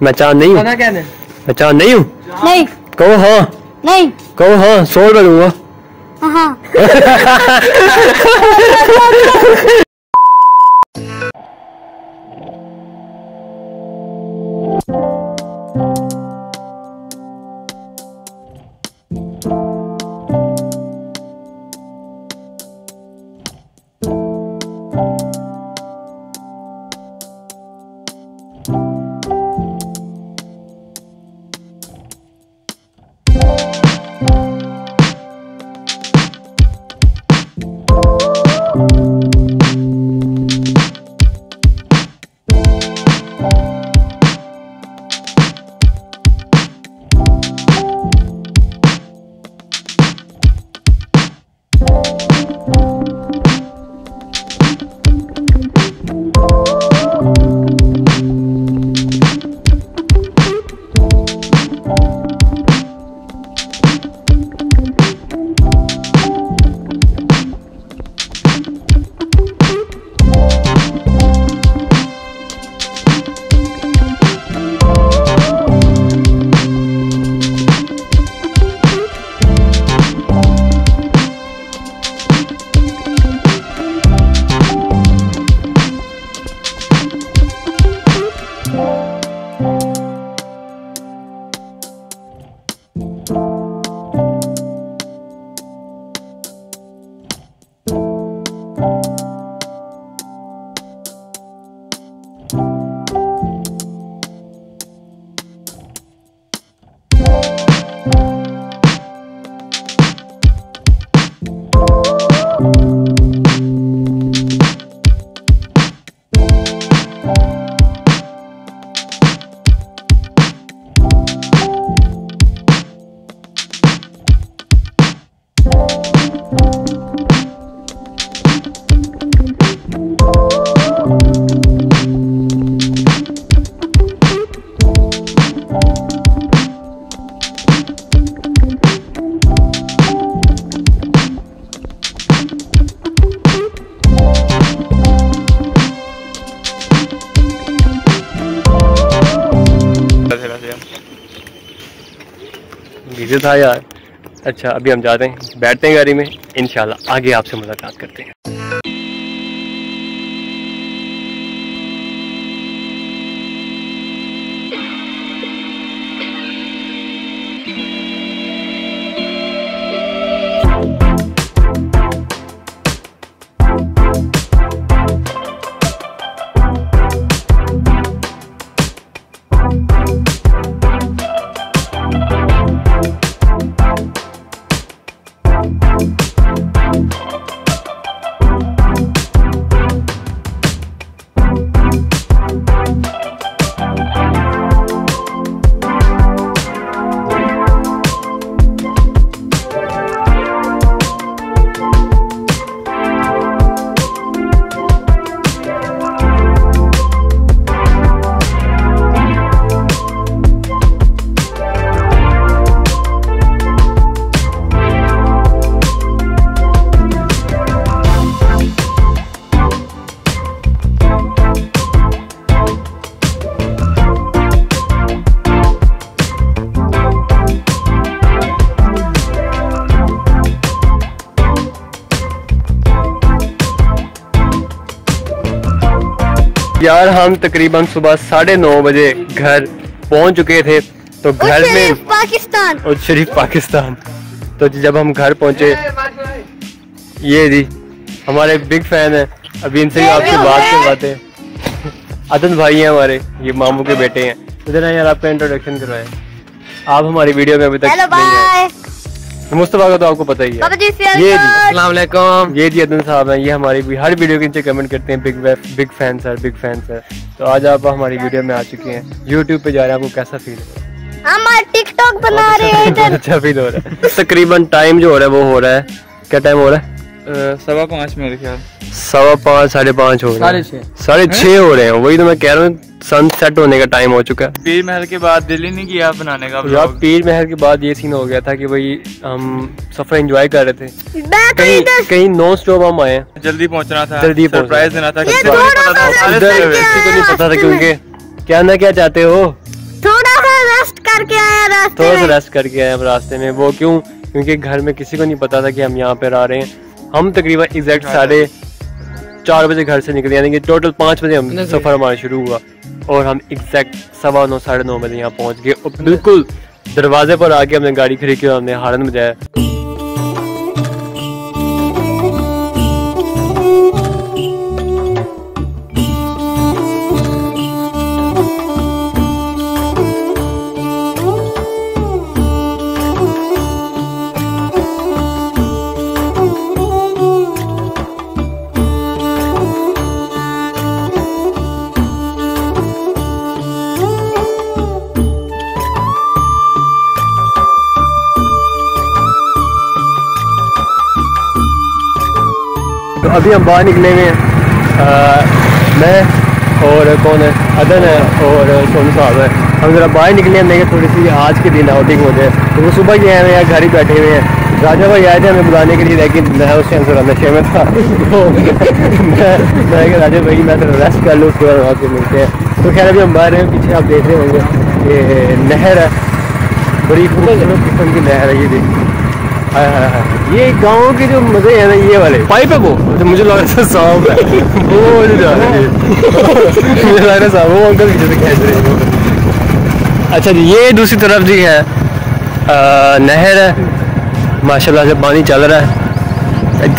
میں چاند نہیں ہوں۔ میں چاند نہیں ہوں۔ نہیں۔ کہو ہاں۔ نہیں۔ کہو ہاں سو روپے دوں گا۔ ہاں۔ بزی تھا یار اچھا ابھی ہم جاتے ہیں، بیٹھتے ہیں گاڑی میں۔ انشاءاللہ آگے آپ سے ملاقات کرتے ہیں۔ یار ہم تقریباً صبح ساڑھے نو بجے گھر پہنچ چکے تھے تو گھر میں پاکستان اور شریف پاکستان تو جب ہم گھر پہنچے یہ جی ہمارے بگ فین ہیں ابھی ان سے آپ سے بات کرواتے ہیں عدن بھائی ہیں ہمارے یہ ماموں کے بیٹے ہیں ادھر آئیں یار آپ کا انٹروڈکشن کروائے آپ ہماری ویڈیو میں ابھی تک نہیں آئے مصطفیٰ کا تو آپ کو پتہ ہی بابا ہے جی یہ جی السلام علیکم۔ یہ جی عدن صاحب ہیں یہ ہماری بھی ہر ویڈیو کے نیچے کمنٹ کرتے ہیں big big fan sir big fan sir تو آج آپ ہماری ویڈیو میں آ چکے ہیں۔ یوٹیوب پہ جا رہے ہیں آپ کو کیسا فیل ہو؟ رہا ہے ہم ٹک ٹاک بنا رہے ہیں۔ ادھر اچھا فیل ہو رہا ہے۔ تقریباً ٹائم جو ہو رہا ہے وہ ہو رہا ہے۔ کیا ٹائم ہو رہا ہے؟ سوا پانچ میرے خیال۔ سوا پانچ ساڑھے پانچ ہو رہے ساڑھے ہیں چھ۔ ساڑھے چھ ہو رہے ہیں۔ وہی تو میں کہہ رہا ہوں سن سیٹ ہونے کا ٹائم ہو چکا ہے۔ پیر محل کے بعد دل ہی نہیں کیا بنانے کا یار پیر محل کے بعد یہ سین ہو گیا تھا کہ بھائی ہم سفر انجوائے کر رہے تھے۔ کہیں نو اسٹاپ ہم آئے جلدی پہنچنا تھا جلدی سرپرائز دینا تھا ادھر کسی کو نہیں پتا تھا کیونکہ کیا نہ کیا چاہتے ہو۔ تھوڑا سا ریسٹ کر کے آیا راستے تھوڑا سا ریسٹ کر کے آیا راستے میں۔ وہ کیوں؟ کیونکہ گھر میں کسی کو نہیں پتا تھا کہ ہم یہاں پر آ رہے ہیں۔ ہم تقریباً ایگزیکٹ اچھا۔ ساڑھے چار بجے گھر سے نکلے یعنی کہ ٹوٹل پانچ بجے ہم سفر ہمارا شروع ہوا اور ہم ایگزیکٹ سوا نو ساڑھے نو بجے یہاں پہنچ گئے۔ اور بالکل دروازے پر آ کے ہم نے گاڑی کھڑی کی اور ہم نے ہارن بجایا۔ تو ابھی ہم باہر نکلے ہوئے ہیں۔ میں اور کون ہے؟ ادن ہے اور سونو صاحب ہے ہم ذرا باہر نکلے ہیں دیکھیں تھوڑی سی آج کے دن آؤٹنگ ہو جائے تو وہ صبح کے آئے ہوئے ہیں، گھر ہی بیٹھے ہوئے ہیں۔ راجا بھائی آئے تھے ہمیں بلانے کے لیے، لیکن میں اس ٹائم ذرا نشے میں تھا۔ میں کہ راجا بھائی، میں ذرا ریسٹ کر لوں اس کے بعد وہاں سے ملتے ہیں۔ تو خیر، ابھی ہم باہر ہیں، پیچھے آپ دیکھ رہے ہوں گے۔ یہ نہر ہے۔ بڑی خوبصورت قسم کی نہر ہے یہ دیکھیے یہ گاؤں کے جو مزے ہیں یہ والے۔ پائپ ہے وہ مجھے لگ رہا صاحب ہے۔ وہ جو جا رہے مجھے لگ رہا صاحب وہ انکل کھینچ رہے اچھا جی یہ دوسری طرف جی ہے نہر ہے۔ ماشاء اللہ سے پانی چل رہا ہے۔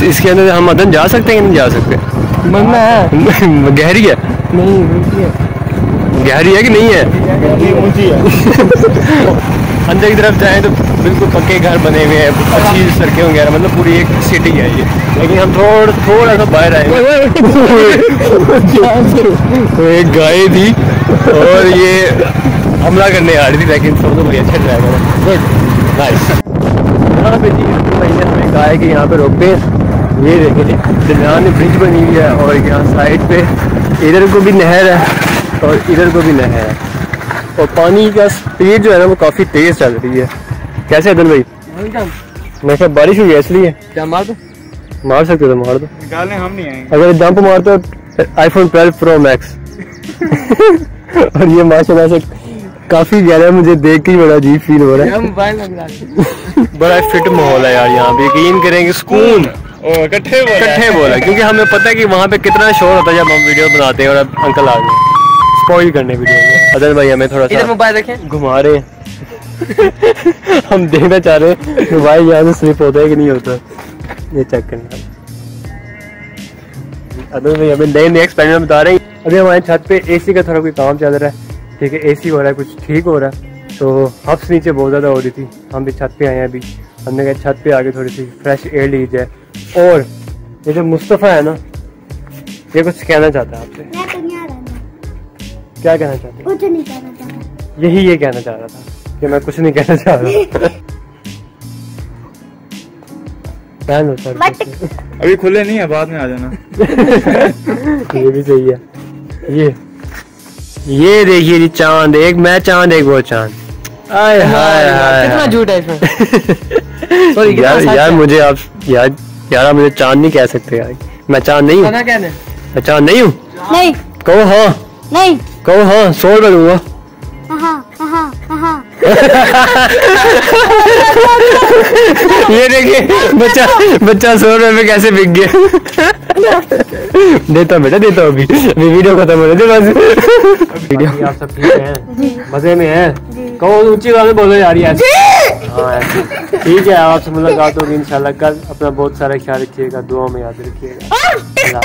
اس کے اندر ہم ادن جا سکتے ہیں کہ نہیں جا سکتے؟ ہے۔ گہری ہے۔ نہیں گہری ہے کہ نہیں ہے۔ اندر کی طرف جائیں تو بالکل پکے گھر بنے ہوئے ہیں اچھی سڑکیں وغیرہ مطلب پوری ایک سٹی ہے یہ۔ لیکن ہم تھوڑا تھوڑا سا باہر آئے ایک گائے تھی اور یہ حملہ کرنے آ رہی تھی لیکن سب سے بڑی اچھا ڈرائیور ہے۔ یہاں پہ جی ہمیں گائے کہ یہاں پہ روکتے ہیں۔ یہ دیکھیں درمیان میں برج بنی ہوئی ہے اور یہاں سائڈ پہ ادھر کو بھی نہر ہے اور ادھر کو بھی نہر ہے۔ اور پانی کا اسپیڈ جو ہے نا وہ کافی تیز چل رہی ہے۔ کیسے عدل بھائی؟ میں سب بارش ہوئی ہے اس لیے۔ کیا مار دو؟ مار سکتے تو مار دو۔ نکالنے ہم نہیں آئیں۔ گے اگر ڈمپ مار تو iPhone twelve pro max اور یہ ماشاء اللہ سے کافی گہرا مجھے دیکھ کے بڑا عجیب فیل ہو رہا ہے۔ بڑا فٹ ماحول ہے یار یہاں پہ۔ یقین کریں گے سکون۔ کٹھے بولا۔ کیونکہ ہمیں پتہ ہے کہ وہاں پہ کتنا شور ہوتا ہے جب ہم ویڈیو بناتے ہیں اور انکل آ گئے۔ اسپوائل کرنے ویڈیو میں۔ ادر بھائی ہمیں تھوڑا سا موبائل رکھیں گھما رہے ہیں۔ ہم دیکھنا چاہ رہے ہیں کہ بھائی یہاں سے سلپ ہوتا ہے کہ نہیں ہوتا؟ یہ چیک کرنا ادھر بھائی ہمیں نئے نئے ایکسپیرمنٹ بتا رہے ہیں۔ ابھی ہمارے چھت پہ اے سی کا تھوڑا کوئی کام چل رہا ہے۔ ٹھیک ہے اے سی ہو رہا ہے کچھ ٹھیک ہو رہا ہے۔ تو ہفس نیچے بہت زیادہ ہو رہی تھی۔ ہم بھی چھت پہ آئے ہیں ابھی۔ ہم نے کہا چھت پہ آ کے تھوڑی سی فریش ایئر لی جائے۔ اور یہ جو مصطفیٰ ہے نا یہ کچھ کہنا چاہتا ہے آپ سے۔ کیا کہنا چاہتے ہیں یہی یہ کہنا چاہ رہا تھا۔ کہ میں کچھ نہیں کہنا چاہ رہا پہن ابھی کھلے نہیں ہے بعد میں آ جانا یہ بھی صحیح ہے یہ یہ دیکھیے جی چاند ایک میں چاند ایک وہ چاند آئے ہائے ہائے کتنا جھوٹ ہے اس میں یار مجھے آپ یار آپ مجھے چاند نہیں کہہ سکتے میں چاند نہیں ہوں میں چاند نہیں ہوں نہیں کہو ہاں نہیں کہو ہاں سو روپے دوں گا یہ دیکھیں بچہ بچہ سو روپے میں کیسے بک گیا؟ دیتا بیٹا دیتا ہوں ابھی۔ ابھی ویڈیو ختم ہو رہے بس۔ آپ سب ٹھیک ہیں؟ مزے میں ہیں؟ کہو اونچی بات بولو یار ہاں، ٹھیک ہے آپ سے ملاقات ہوگی انشاءاللہ کل اپنا بہت سارا خیال رکھیے گا دعا میں یاد رکھیے گا۔